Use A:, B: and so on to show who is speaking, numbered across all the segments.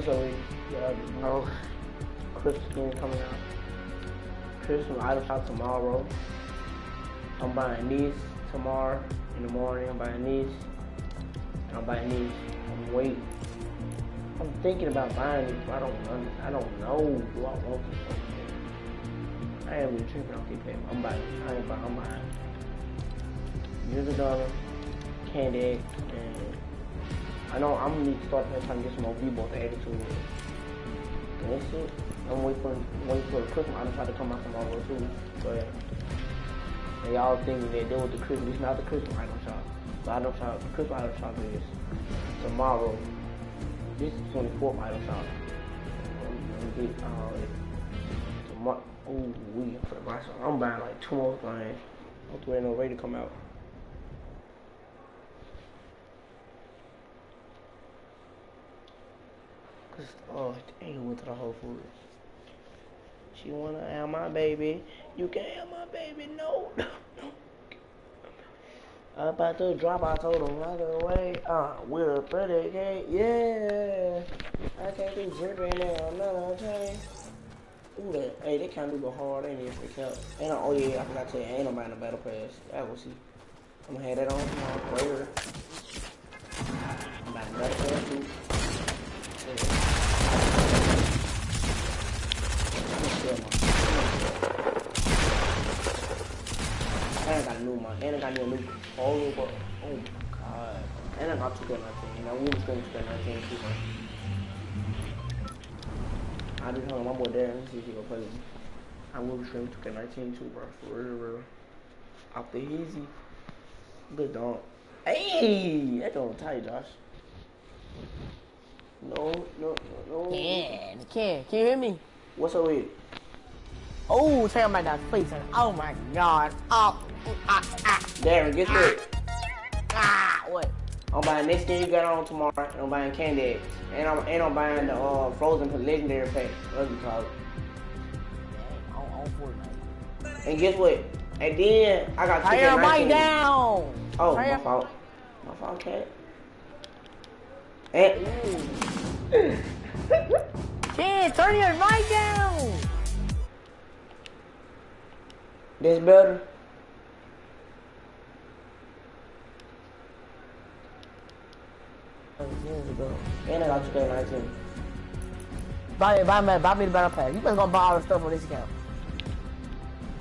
A: So we got know oh. Christmas game coming out. Christmas item shop tomorrow. I'm buying these tomorrow in the morning. I'm buying these. I'm buying these. I'm waiting. I'm thinking about buying these, but I don't know. I don't know. Do I want this? I ain't even tripping off these papers. I'm buying. I ain't buying. I'm buying. Here's a dollar, candy and I know I'm gonna need to start trying to get some more added to it. And that's it. I'm waiting for for the Christmas item try to come out tomorrow too. But and y'all that they was the Christmas it's not the Christmas item shop. The item shop the Christmas item shop is tomorrow. This is twenty fourth item shop. I'm gonna get uh tomorrow ooh we for the. I'm buying like two more things. I'm waiting on ready to come out. Cause oh dang went to the Whole Foods. She wanna have my baby. You can't have my baby. No, no, no. I'm about to drop. I told him right away. Uh, with a pretty cake. Yeah. I can't be dripping now. Another time. Ooh, that. Hey, they can't do go hard. Need to freak out. And oh yeah, I forgot to tell you, ain't nobody in the battle pass. I will see. I'm gonna have that on tomorrow. Later. I'm about to battle pass too. Yeah. And I got a new one. And I got a new all over. Oh my god. And I got 2K19. And I was going to 2K19 too, man. I just hung my boy there and see if he gonna play with me. I will be streaming 2K19 too, bro. For real, real. Off the easy. Good dog. Hey! That don't tight, Josh. No, no, no, no.
B: Can, can, can you hear me?
A: What's up with it?
B: Oh, tell my that face. Oh my god. Oh,
A: Darren, get this.
B: ah, what?
A: I'm buying this thing you got on tomorrow, and I'm buying candy eggs. And I'm, and I'm buying the uh, frozen legendary pack. What you call it?
B: On, on Fortnite.
A: And guess what? And then I got
B: Turn your mic
A: 2K19.
B: down.
A: Oh, my fault. My fault, cat. And
B: turn your mic down.
A: this better. And I got 2K19.
B: Buy, buy, me, buy me the battle pass. You better gonna buy all the stuff on this account.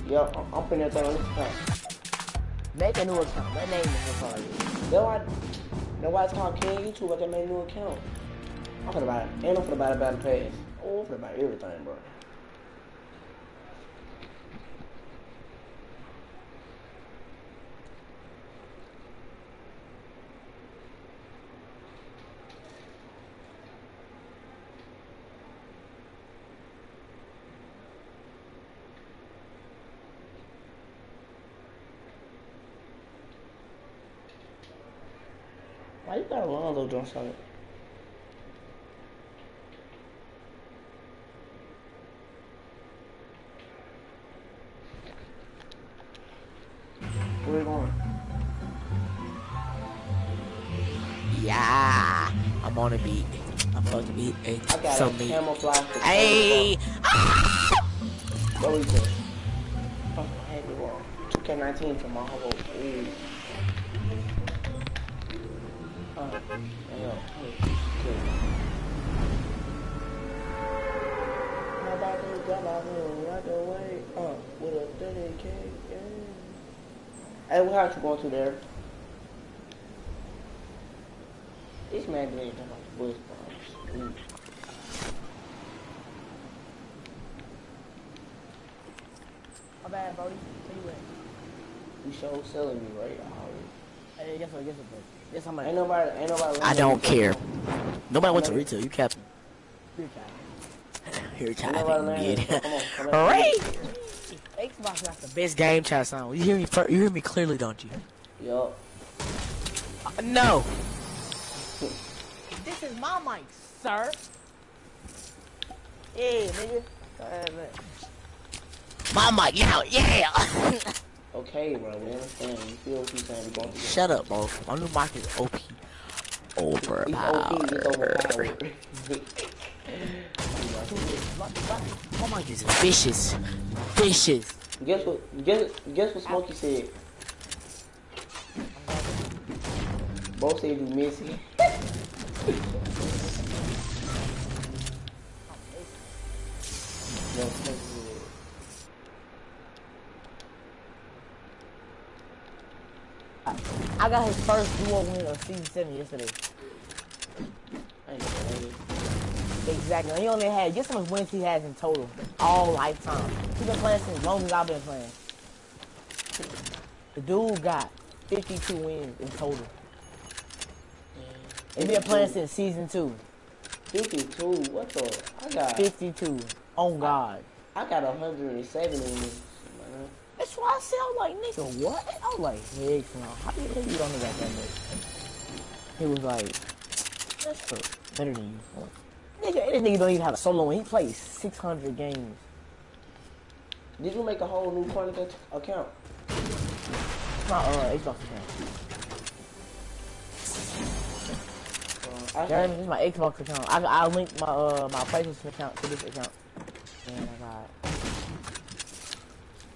A: Yup, I'm, I'm putting that thing on this account.
B: Make a new account. That name is for you.
A: That's why, that's why it's called King YouTube. I just make a new account. I'm finna buy it. And I'm finna buy the battle pass. Oh, I'm finna buy everything, bro. Why you got a On it? Where?
B: Yeah, I'm on a beat. I'm on the beat. So
A: a
B: me.
A: camouflage. for
B: Hey,
A: What we doing? Oh, I had it wrong. 2K19 tomorrow. Ooh. Uh, hey, yo, hey, good. How about this job out here right away? Uh, with a 30k game. Hey, what house you going to there? This man didn't come out the bro. Ooh.
B: my bad, Brody. Tell you what.
A: You sure selling me, right?
B: Hey, guess what? Guess what? Guess how much?
A: Ain't nobody, ain't nobody.
B: I don't care. Nobody went to retail. You kept. Here,
A: Ain't nobody landing.
B: child.
A: Come on, come on.
B: Right. Xbox got the best game chat sound. You hear me? You hear me clearly, don't you?
A: Yup.
B: Uh, no. this is my mic, sir. Yeah, nigga. My mic, yeah, yeah.
A: Okay, bro. We understand. You feel what you're saying? We going through.
B: Shut up, bro. My new mic is OP.
A: It's OP. It's
B: Overpowered. Oh my, is vicious, vicious.
A: Guess what? Guess guess what Smokey said. Both said you missing. No, Smokey
B: I got his first duo win of season seven yesterday.
A: I ain't gonna lie.
B: Exactly. He only had guess how much wins he has in total, all lifetime. He's been playing since as long as I've been playing. The dude got 52 wins in total. And he been playing since season two.
A: 52. What the? I got
B: 52. On God.
A: I got 107 in man.
B: That's why I said I was like, nigga, what? I was like, heck no. How the hell you don't know that that much? He was like, that's for better than you. Nigga, this nigga don't even have a solo win. He plays 600 games.
A: Did you make a whole new Chronic ac- account?
B: My uh, Xbox account.
A: Uh, I
B: Jeremy, this is my Xbox account. I I linked my uh my PlayStation account to this account, and I got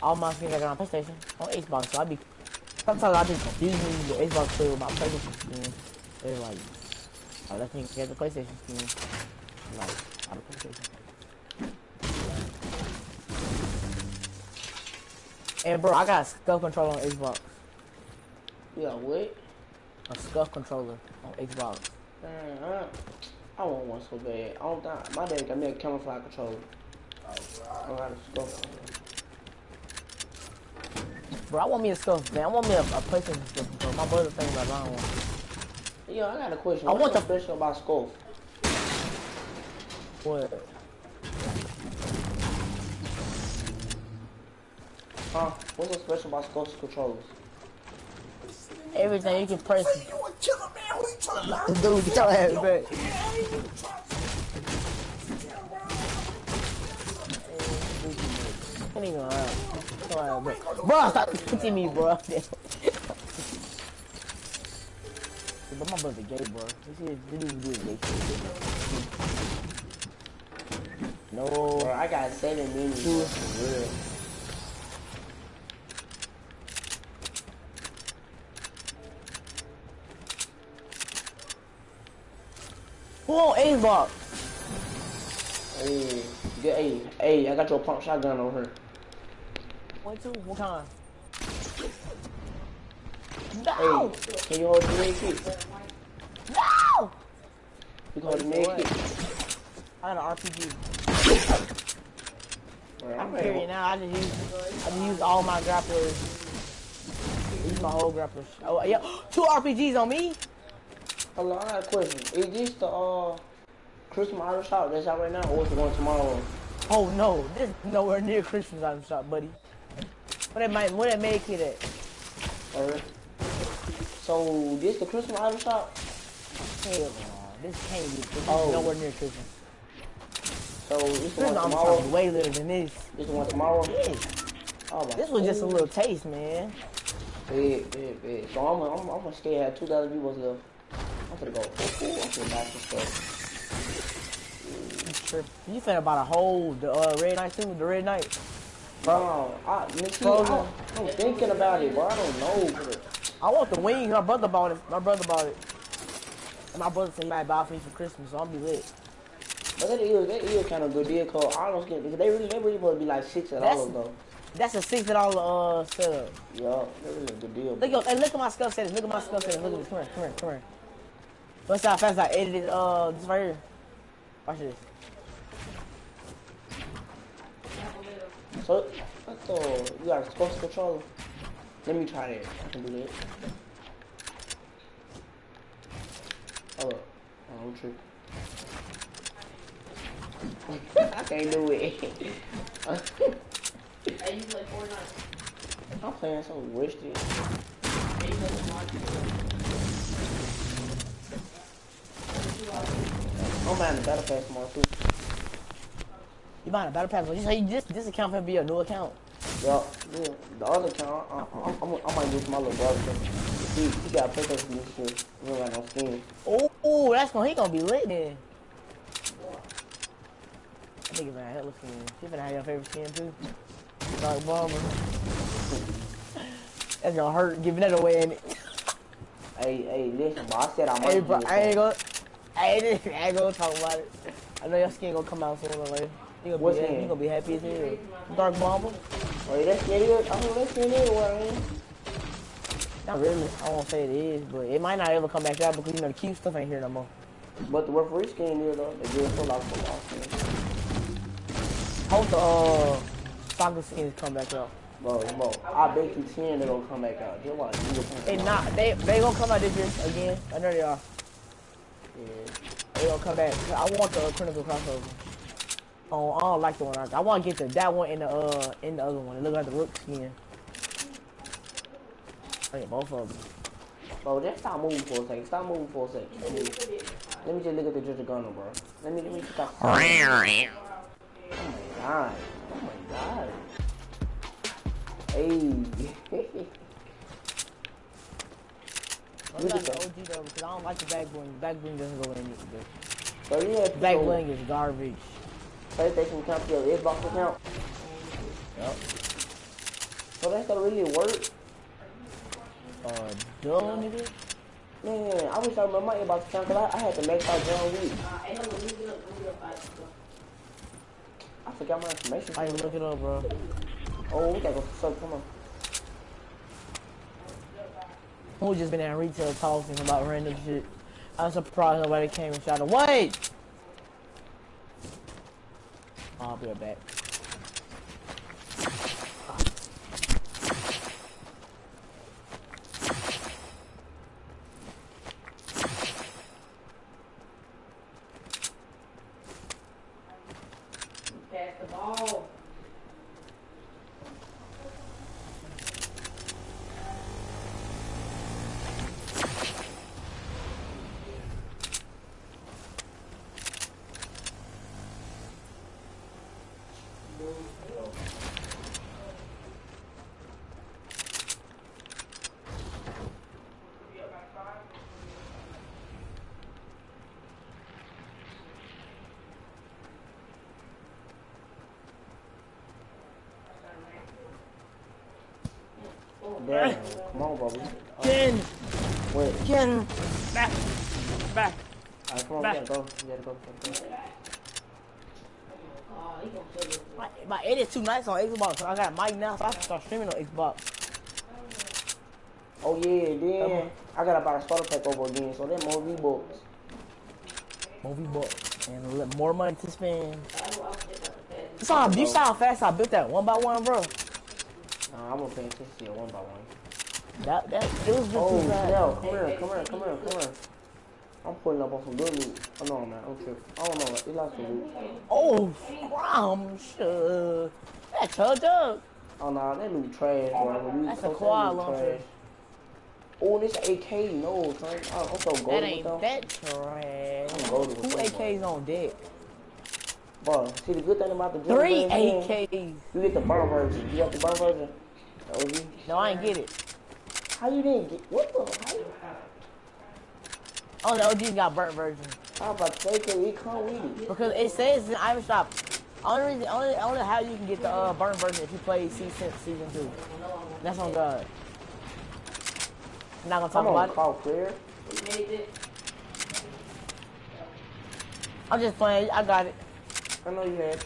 B: all my skins I got on PlayStation on Xbox. So I be sometimes I be confusing the Xbox play with my PlayStation skin. They're like, oh, that thing has a PlayStation skin. Like, out of PlayStation. And bro, I got a SCUF controller on Xbox.
A: Yeah, what?
B: A SCUF controller on Xbox.
A: Man, I, I want one so bad. I don't think my dad got me a camouflage controller. Oh, I don't have a scope.
B: Bro, I want me a SCUF, man. I want me a, a PlayStation SCUF controller. My brother thinks about buying one.
A: Yeah, I got a question.
B: I
A: What's
B: want
A: so
B: the-
A: special about Scope?
B: What?
A: Huh? What's so special about Scope's controllers?
B: Everything you can press.
C: You a killer man, who you trying to lie?
B: Dude, get your ass back. Ain't even alright. Back. Bro, stop hitting me, bro. but my brother gay, bro. This is this is gay shit. No.
A: Bro, I got seven bro, For real.
B: Who on Xbox?
A: Hey, get, hey, hey, I got your pump shotgun on her.
B: One, two, what kind?
A: Hey,
B: No!
A: can you hold the med kit?
B: No!
A: You can hold the med
B: What? I got an RPG.
A: Bro,
B: I'm
A: ready.
B: carrying now. I just use I just use all my grapplers. Use my whole grapplers. Oh yeah, two RPGs on me.
A: Hold on, I got a question. Is this the uh Christmas auto shop that's out right now, or is it one tomorrow?
B: Oh no, this is nowhere near Christmas item shop, buddy. Where that might where that make it at?
A: Or so this the Christmas auto shop?
B: Hell no, this can't be. This
A: Oh.
B: is nowhere near Christmas.
A: So this
B: Christmas
A: one
B: item
A: tomorrow?
B: is way later than this.
A: This one tomorrow?
B: Yeah,
A: Oh,
B: this was just a little taste, man.
A: Big, big, big. So I'm, I'm, I'm gonna stay at two thousand viewers left. I'm gonna go. Oh, I'm gonna buy some stuff.
B: You finna about a whole the uh, Red Knight too, the Red Knight.
A: Bro, I,
B: Frozen.
A: I, I'm thinking about it, bro. I don't know. Bro.
B: I want the wings. My brother bought it. My brother bought it. And my brother said he might buy it for me for Christmas, so I'll be lit.
A: But that is that is kind of good deal, cause I don't get because they really they really supposed to be like six at all though.
B: That's a sixty dollar uh setup.
A: Yeah, that really a good deal.
B: Look at, hey, look at my SCUF settings. Look at my SCUF settings. Look at this. Come here, come here, come here. Watch how fast I edited uh this right here. Watch this.
A: So I thought you got a sports controller. Let me try that. I can do that. Hold. Oh, oh I'm tripping. I can't do it.
D: Hey, you play Fortnite?
A: I'm playing so wasted.
D: Hey, oh, you play Fortnite?
A: I'm buying the battle pass tomorrow too.
B: You buying a battle pass? But you say this this account gonna be a new account.
A: Yeah, yeah. The other account, I, I, I, I might use my little brother. He, he got PlayStation this year. He don't got no skin.
B: Oh, oh, that's gonna he gonna be lit then. Nigga man, hella skin. She finna have your favorite skin too. Dark bomber. That's gonna hurt giving that away in it.
A: Hey, hey, listen, bro. I said I might.
B: Hey, bro, I ain't gonna. I ain't, I ain't gonna talk about it. I know your skin gonna come out sooner or later. You gonna, be, happy, you gonna be happy as hell. Dark bomber?
A: Oh, yeah, that's it. is- Oh, that's it. is what I mean.
B: Not really. I won't say it is, but it might not ever come back out because you know the cute stuff ain't here no more.
A: But the referee skin is though. They give us a lot of football.
B: Hope the uh, soccer skins come back out.
A: Bro, bro, I bet you 10 they're gonna come back out. You will
B: They not. They they gonna come out this year again. I know they are.
A: Yeah.
B: They gonna come back. I want the uh, critical crossover. Oh, I don't like the one. I, I want to get the that one in the uh in the other one. It look like the rook skin. I get both of them.
A: Bro, just stop moving for a second. Stop moving for a second. Let me, let me just look at the Judge Gunner, bro. Let me, let me stop. Oh my god. Oh my god. Hey.
B: I'm
A: Look
B: not
A: at
B: the
A: that.
B: OG though because I don't like the back bling. The back bling doesn't go in it.
A: So you have
B: The back
A: to
B: bling is garbage.
A: PlayStation account to your Xbox account.
B: Yup.
A: So that's gonna really work.
B: Uh, duh, nigga.
A: Man, I wish I remember my Xbox account because I, I had to max out John Wick.
D: Hey, hold on, move it up, move it up. Alright, go.
A: I forgot my information.
B: I can look it up, bro.
A: Oh, we gotta go. So come on.
B: Who just been at retail talking about random shit. I'm surprised nobody came and shot away. I'll be right back.
A: Damn. Come on, bro.
B: Ken!
A: Wait.
B: Ken! Back! Back!
A: Alright, come on. We gotta go. We gotta go. We gotta go.
D: Oh, he gonna kill it.
B: My, my edit's too nice on Xbox. I got mic now, so I can start streaming on Xbox.
A: Oh yeah, then
B: Come on.
A: I gotta buy the starter pack over again. So that more V bucks.
B: Movie book. And a more money to spend. You saw, you saw how fast I built that one by one, bro.
A: Nah, I'm gonna pay attention to it one by one.
B: That, that, it was just
A: Oh, no, come here, come here, come here, come here. I'm pulling up on some good loot. Oh no, man, I'm tripping. I don't know, it lost some loot.
B: Oh, scrum, oh, That's a dog.
A: Oh no, that loot trash, bro. We
B: That's a
A: that
B: quad
A: loot
B: launcher.
A: Oh, this AK, no, son. I'm so
B: That
A: golden
B: ain't
A: with them.
B: that trash.
A: I'm golden
B: Two
A: with
B: AKs on deck.
A: Bro, see the good thing about the
B: Three
A: Jumbo Brand game,
B: AKs.
A: You get the burn version. You got the burn version. OG.
B: No, I ain't get it.
A: How you didn't get? What the? How you?
B: Oh, the OG's got burnt version.
A: How about to say, cause it come with it.
B: Because it says in Item Shop. Only reason, only, only how you can get the uh, burnt version if you play season season two. That's on God. Not gonna talk
A: on,
B: about it.
A: call clear.
D: It.
B: I'm just playing. I got it.
A: I know you had.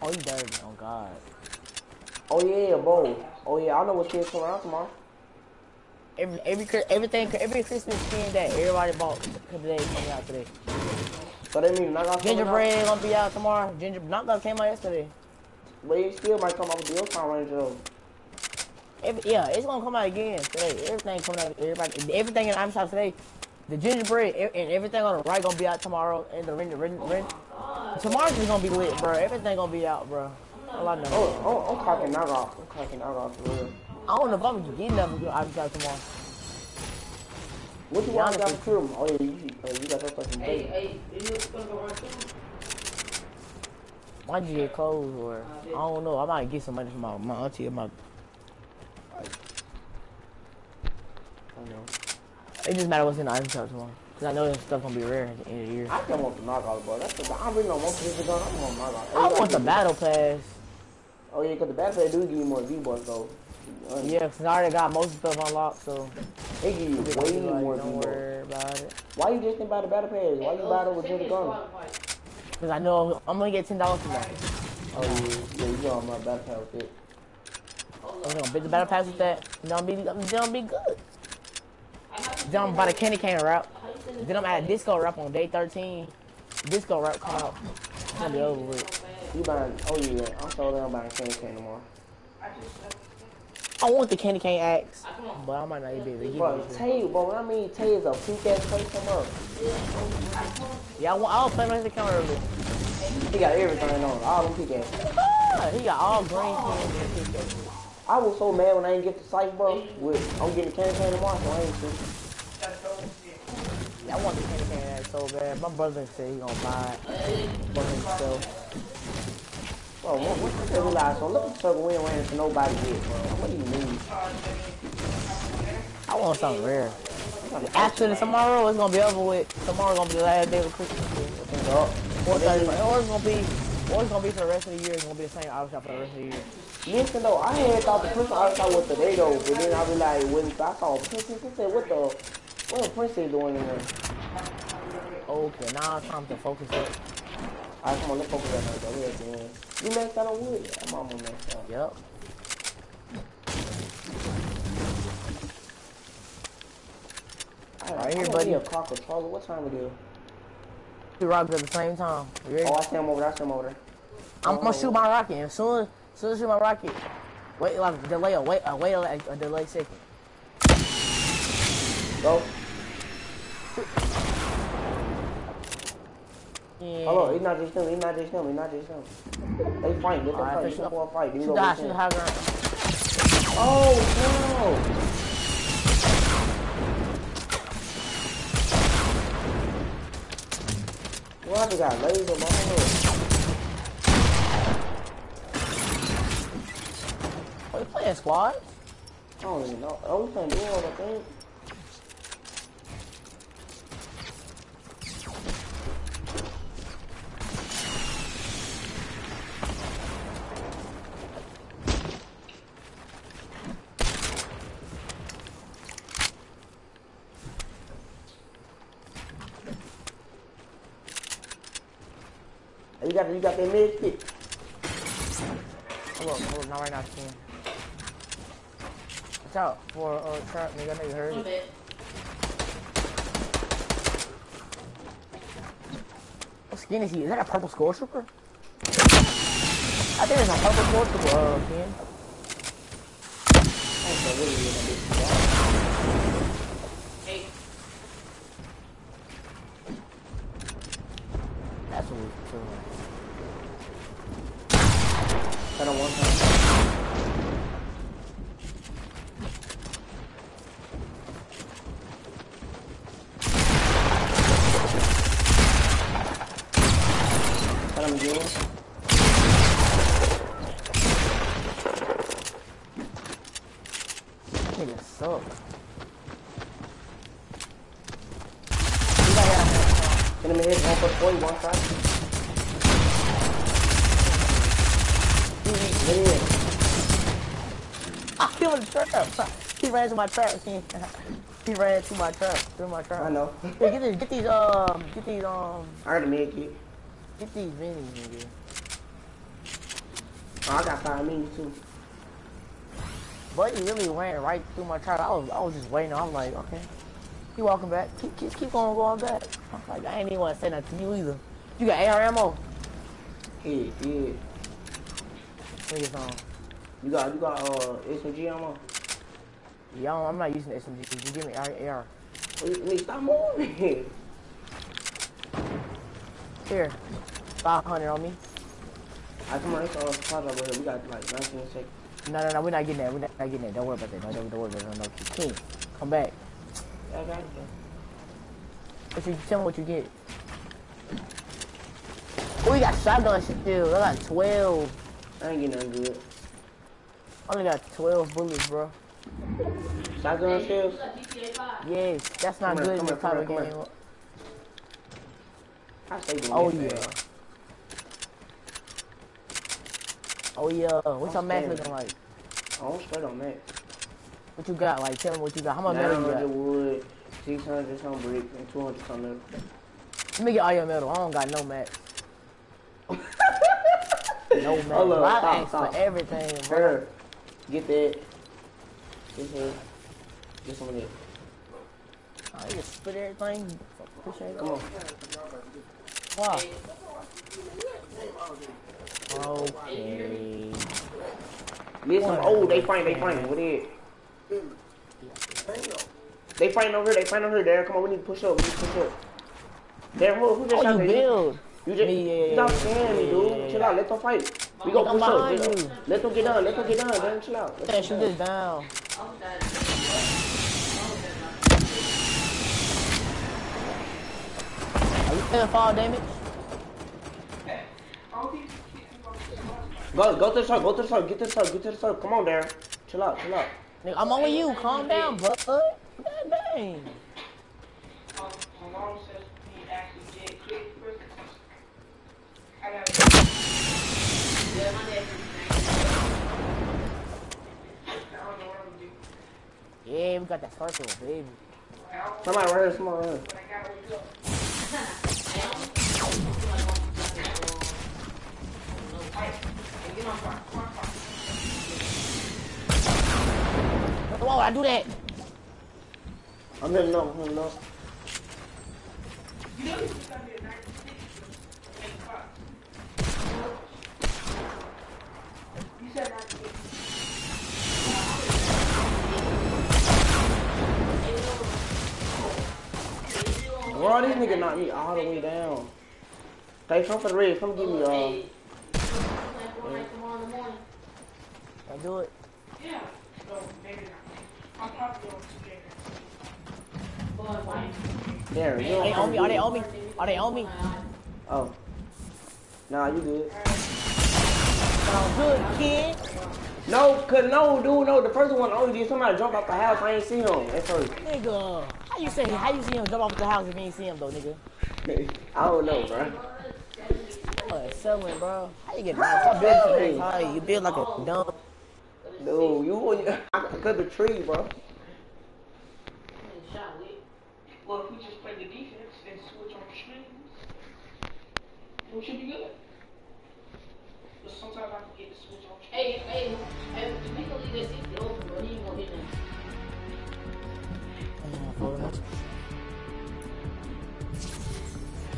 B: Oh, you dirty. Oh God.
A: Oh yeah, bro. Oh yeah, I know what's going to come around tomorrow.
B: Every every everything every Christmas skin that everybody bought today coming out today.
A: So that means not gonna come out.
B: Gingerbread gonna be out tomorrow. Ginger Knockout came out yesterday.
A: But it still might come out with the old Power Ranger though.
B: Every, yeah, it's gonna come out again today. Everything coming out. Everybody, everything in I'm shop today. The gingerbread and everything on the right gonna be out tomorrow. And the rent, rent, rent. Tomorrow's just gonna be lit, bro. Everything gonna be out, bro. All I know.
A: Oh, I'm, I'm cocking knockoff. I'm cocking knockoff for real.
B: I don't know if I'm getting nothing good I'm shop tomorrow.
A: What you want
B: honest
A: got
B: with
A: for Crim? Oh yeah, you, uh, you got that fucking
D: Hey,
A: bait.
D: hey, you gonna go run too?
B: Might just get clothes or I don't know. I might get some money from my, my auntie or my.
A: I know.
B: It just matter what's in the item shop tomorrow. Cause I know this stuff gonna be rare at the end of the year.
A: I just want the knockout, bro. That's the, I really don't want this gun. I want knockout.
B: I want the battle pass.
A: Oh yeah, cause the battle pass do give you more V bucks though.
B: Yeah, cause I already got most stuff unlocked, so
A: They give you
B: like,
A: way more V
B: don't
A: bucks.
B: worry about it.
A: Why you just think about the battle pass? Why you buy it with
D: Send
A: the gun?
B: Cause I know I'm gonna get ten dollars from that.
A: Oh yeah, yeah, you know I'm not battle pass with it.
B: I'm gonna bid the battle pass with that. Then I'm be, then I'm be good.
D: I have to
B: Then I'm buy the candy cane route.
D: How you send
B: Then I'm at disco rap on day 13. Disco rap come out. It's gonna be over with.
A: You buying? Oh yeah, I'm sold out buying candy cane tomorrow.
B: I want the candy cane axe, but I might not be able to get
A: Bro,
B: it.
A: Tay, bro, I mean Tay is a pink ass place tomorrow.
B: Yeah, I, want, I was playing on his account earlier.
A: He got everything on, all them pink ass.
B: Ah, he got all green candy.
A: I was so mad when I didn't get the site, bro. With I'm getting candy cane tomorrow, so I ain't see.
B: I want the candy cane axe so bad. My brother said he gonna buy it for himself.
A: Bro, what, what you realize? So look at the circle we ain't ran into nobody yet, bro. What do you mean?
B: I want something rare. After the tomorrow, it's gonna be over with. Tomorrow gonna be the last day of Christmas. Or, 30, or it's gonna be, or it's gonna be for the rest of the year. It's gonna be the same auto shop for the rest of the year.
A: Listen though, I had thought the Prince I thought was today though, but then I realized wasn't. I saw Princess. I said, what the, what the Princess doing in there?
B: Okay, now it's time to focus up.
A: Alright, come on, let's focus on that though. Yeah, man. You messed out on wood. Yeah, mama messed up.
B: Yep.
A: Alright,
B: Right here, buddy.
A: a car controller. What time it is?
B: Two rockets at the same time. You ready?
A: Oh, I see him over there. I see him over there.
B: I'm oh, gonna shoot my rocket. As soon as, as soon as I shoot my rocket, wait like delay a wait a wait a, a delay second.
A: Go.
B: Yeah.
A: Hold on, he's not just him. He's not just him. He's not just him. They fight. Let them
B: Alright,
A: fight. Let them fight. Then we
B: Shoot
A: go
B: the high,
A: with
B: shoot the
A: him.
B: high ground.
A: Oh, no. Well, I got laser ball.
B: Oh, you playing squad?
A: I don't even know. Oh, we playing duos, I think. You got you got that mid kit.
B: Hold up, hold up, not right now, Ken. Watch out for uh trap, nigga. I know you heard it. What skin is he? Is that a purple score trooper? I think it's a purple score trooper, uh, Ken.
A: I ain't gonna really get that bitch.
D: Hey,
B: That's what we're doing.
A: Got on one time. Got him again.
B: Nigga suck.
A: Hit him in his one for the 40, one shot. Yeah.
B: Ah, he was a trap. He ran to my trap. He ran to my trap. Through my trap.
A: I know.
B: Hey, get these, get these, um, get these, um,
A: I heard the mid kick.
B: get these minis, nigga.
A: Oh, I got five minutes too.
B: But he really ran right through my trap. I was, I was just waiting. I was like, okay. He walking back. Keep, keep, keep going, going back. I'm like, I ain't even want to say nothing to you either. You got AR ammo?
A: Yeah, yeah.
B: Niggas on.
A: You got you got uh SMG ammo.
B: Yeah, I'm not using SMG. You give me AR.
A: Wait, stop moving.
B: Here, 500 on me.
A: I come on, it's spot over here. We got like 19 seconds.
B: No, no, no, we're not getting that. We're not getting that. Don't worry about that. No, don't, don't worry about that. No, no. King, come back.
A: Yeah, I got it.
B: What you, tell me what you get. Oh, we got shotgun still. I got 12.
A: I ain't getting nothing good.
B: I only got 12 bullets, bro.
A: Shotgun shells.
D: you got GTA 5.
B: Yes, that's not
A: Come
B: good in
A: come
B: this type of game.
A: I stay
B: Oh
A: that,
B: yeah.
A: man.
B: Oh yeah. What's your max looking like?
A: I'm straight on that.
B: What you got? Like, tell me what you got. How much metal you
A: 900
B: got?
A: wood, 600 some brick, and 200 some metal.
B: Let me get all your metal. I don't got no max. No max.
A: Hold up,
B: I
A: stop,
B: ask
A: stop.
B: for everything, bro.
A: Here, get that. Get here. Get some of that.
B: You just split everything. Appreciate it.
A: Come on.
B: Why? Okay.
A: Listen, oh, they fighting, they fighting. What is it? They fighting over here, they fighting over here, Darren. Come on, we need to push up, we need to push up. Darren, who, who just
B: Oh,
A: shot
B: you build.
A: You just,
B: Me, yeah, yeah,
A: stop
B: yeah,
A: scaring me, dude.
B: yeah.
A: Chill out, let them fight. We go
B: I'm
A: push up. Let,
B: you.
A: let them get down, let them get done, Darren, chill out.
B: Yeah, shoot this down. Are you feeling fall damage?
A: Go, go to the circle, go to the circle, get to the circle, get to the circle. Come on, Darren. Chill out, chill out.
B: Nigga, I'm on with you. Calm down, bud. God dang. Yeah, we got that circle, baby.
A: Somebody right here, somebody right here.
B: Why would I do that?
A: I'm hitting up, I'm hitting up. Bro, these niggas knocked me all the way down. Hey, come for the red. Come give me, uh,
B: I do it.
A: there. You
B: Are they
A: don't
B: on me? Are they
A: come
B: on me? Are they on me?
A: Oh. Nah, you good.
B: Sound good, kid.
A: No, cause no, dude, no. The first one only did somebody jump off the house. I ain't see him at first.
B: Nigga, how you say? How you see him jump off the house if you ain't see him though, nigga?
A: I don't know, bro.
B: Oh, that's selling, bro. How you get mad? Stop building. You build like a dumb.
A: Dude, you I cut the tree, bro.
D: Well, if we just play the defense and switch on the strings, we should be good. But sometimes I forget to switch on.
E: Hey, hey, hey, we can leave that 60 open, bro. He ain't gonna hit nothing.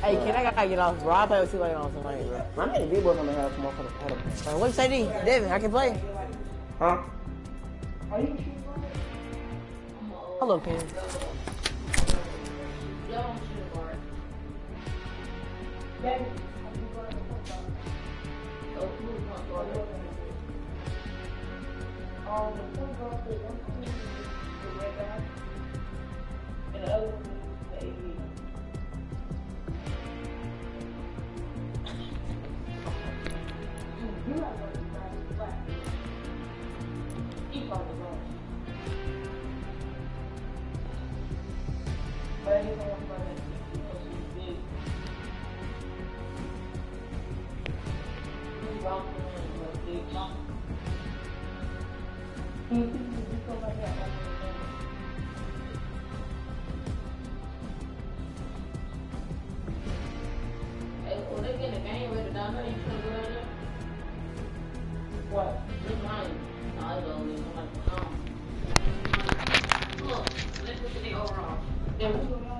B: Hey, kid, I gotta get off, bro. I play with you later on tonight, bro.
A: My nigga D-Boy on the house, motherfucker.
B: What you say, D? Devin, I can play.
A: Huh?
B: Hello, Ken.
E: Y'all don't shoot guard. Oh, who's gonna guard overall. Yeah,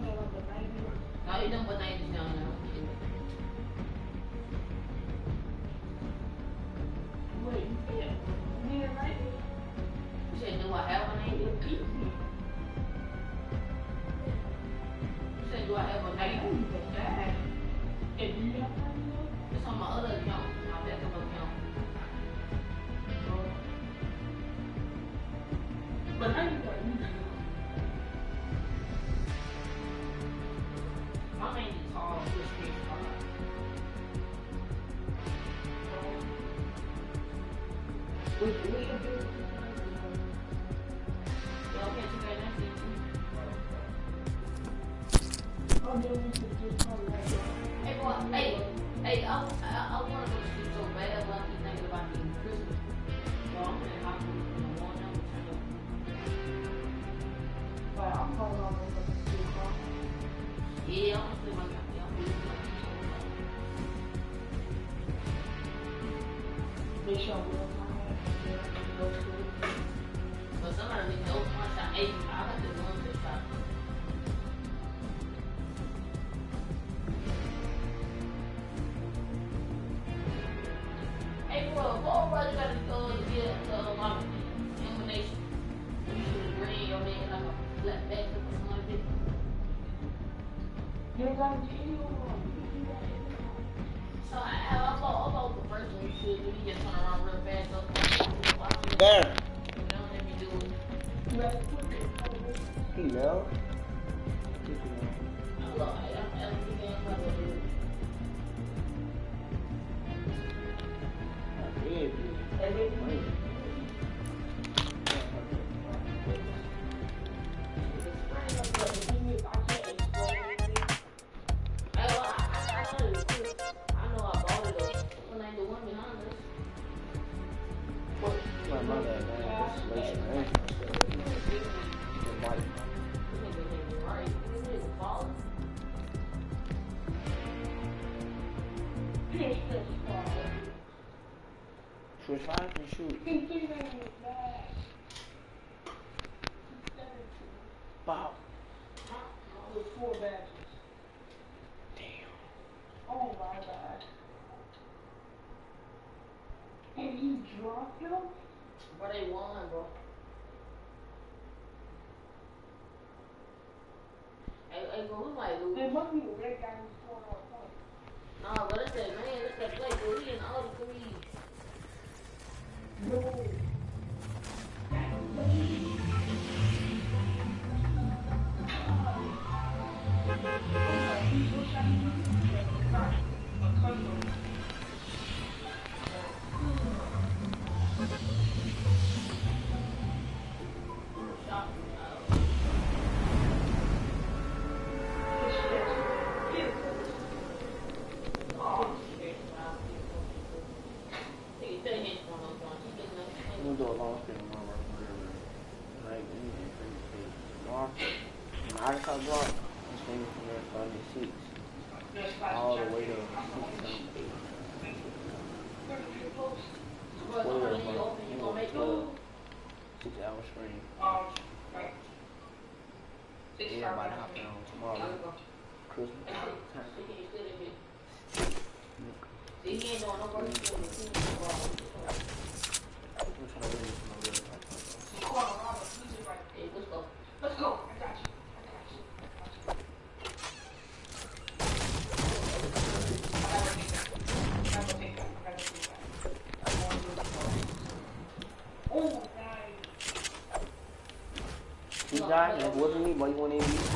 E: Hallelujah yeah, about half
A: an hour tomorrow. Christmas.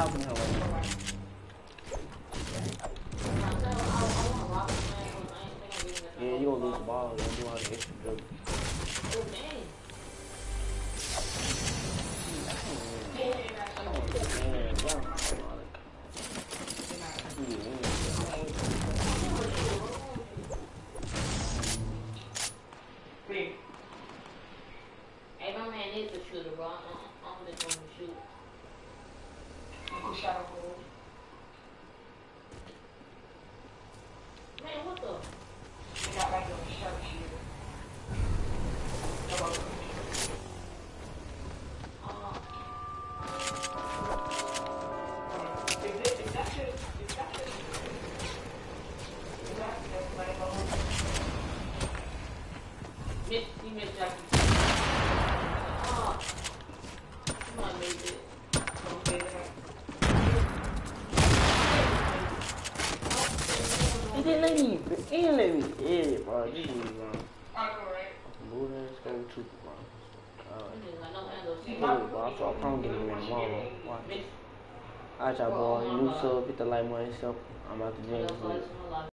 A: thousand help. Yeah, you gonna lose the ball. You do all the extra dribbles.
E: Hey, my man is a shooter, bro. I'm, I'm just gonna shoot. खुशहाल हो